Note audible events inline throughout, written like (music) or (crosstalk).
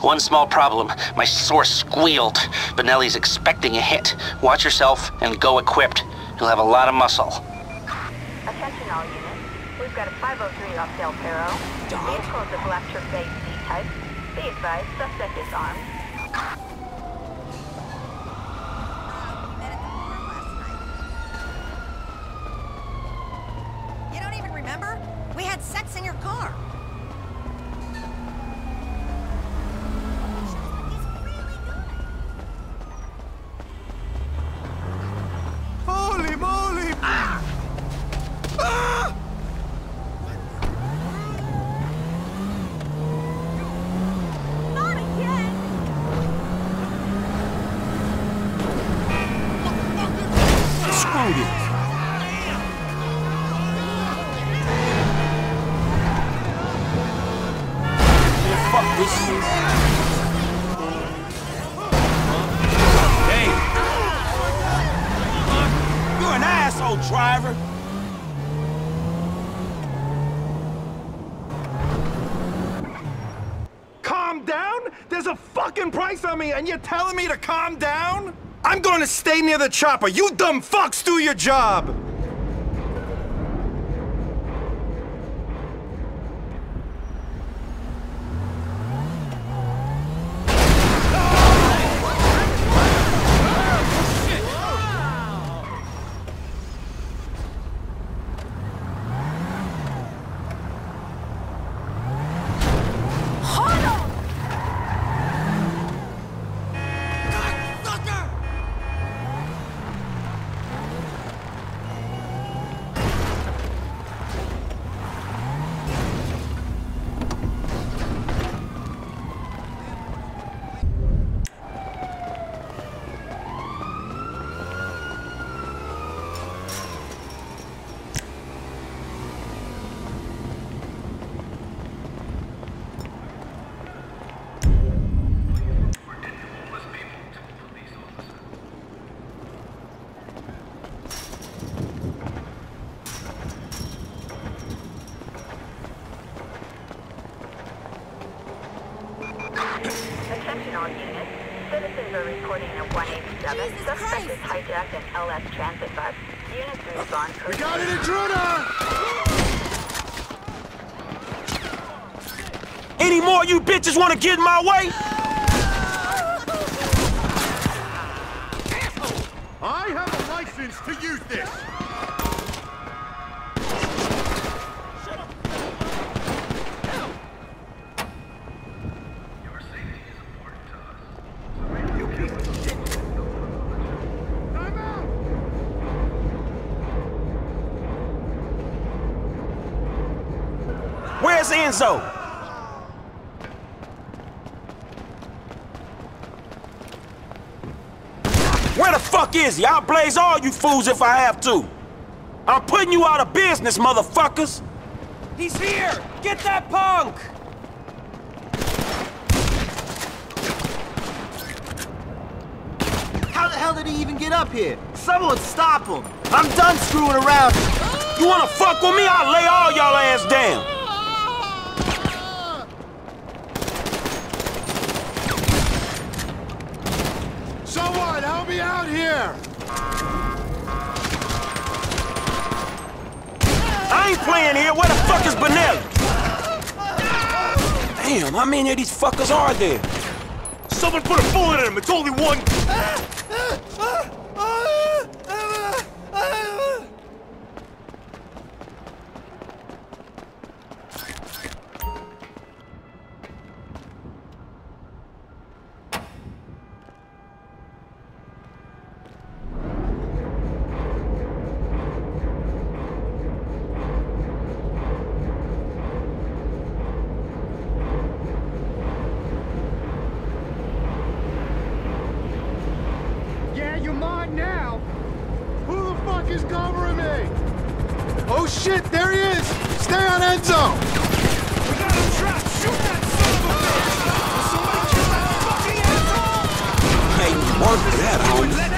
One small problem. My source squealed. Bonelli's expecting a hit. Watch yourself and go equipped. You'll have a lot of muscle. Attention all units. We've got a 503 off Del Perro. Vehicle is a black Trevay C-type. Be advised, suspect is armed. Screw this. Man, fuck this shit. Hey. You're an asshole, driver. Calm down? There's a fucking price on me, and you're telling me to calm down? I'm to stay near the chopper. You dumb fucks do your job. Attention all units. Citizens are reporting a 187. Jesus Suspect Christ! is hijacked an LS transit bus. Units respond. We got an intruder! Any more you bitches want to get in my way? I have a license to use this. Where's Enzo? Where the fuck is he? I'll blaze all you fools if I have to. I'm putting you out of business, motherfuckers. He's here! Get that punk! How the hell did he even get up here? Someone stop him! I'm done screwing around! You wanna fuck with me? I'll lay all y'all ass down. Someone help me out here! I ain't playing here. Where the fuck is Bonelli? Damn, how many of these fuckers are there? Someone put a bullet in him! It's only one! (laughs) is covering me! Oh shit, there he is! Stay on Enzo! We got him trapped! Shoot that son of a bitch! Somebody kill that fucking Hey, mark that, homie!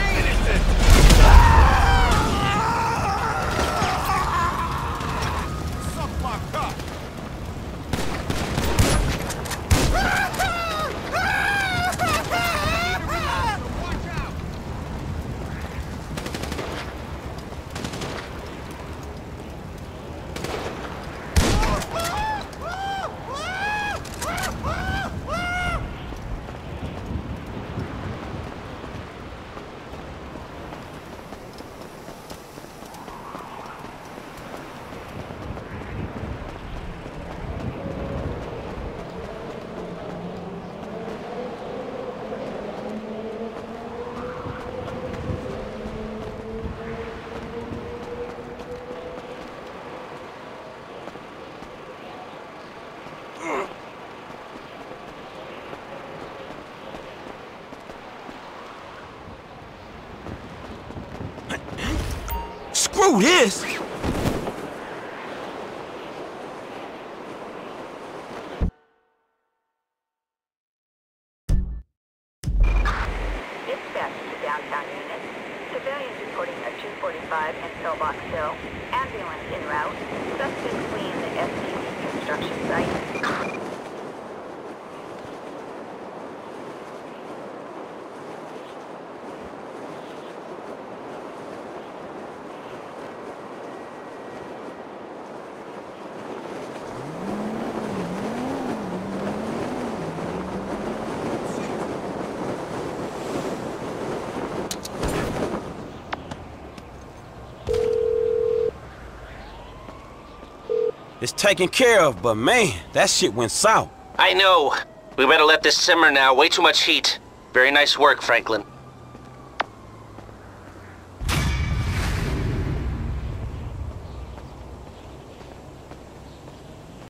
Screw this! Dispatch to downtown unit. Civilians reporting at 245 and Pillbox Hill. Ambulance en route. Suspect fleeing the STC construction site. It's taken care of, but man, that shit went south. I know. We better let this simmer now. Way too much heat. Very nice work, Franklin.